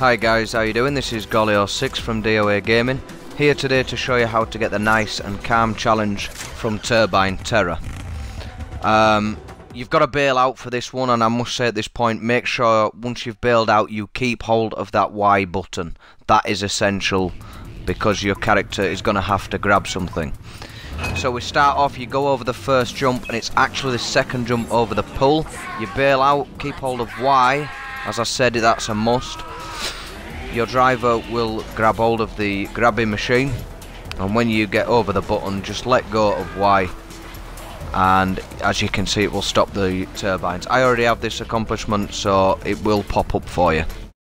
Hi guys, how you doing? This is Golio6 from DOA Gaming, here today to show you how to get the nice and calm challenge from Turbine Terror. Um, you've got to bail out for this one and I must say at this point, make sure once you've bailed out you keep hold of that Y button. That is essential because your character is going to have to grab something. So we start off, you go over the first jump and it's actually the second jump over the pull. You bail out, keep hold of Y, as I said that's a must your driver will grab hold of the grabbing machine and when you get over the button just let go of Y and as you can see it will stop the turbines. I already have this accomplishment so it will pop up for you.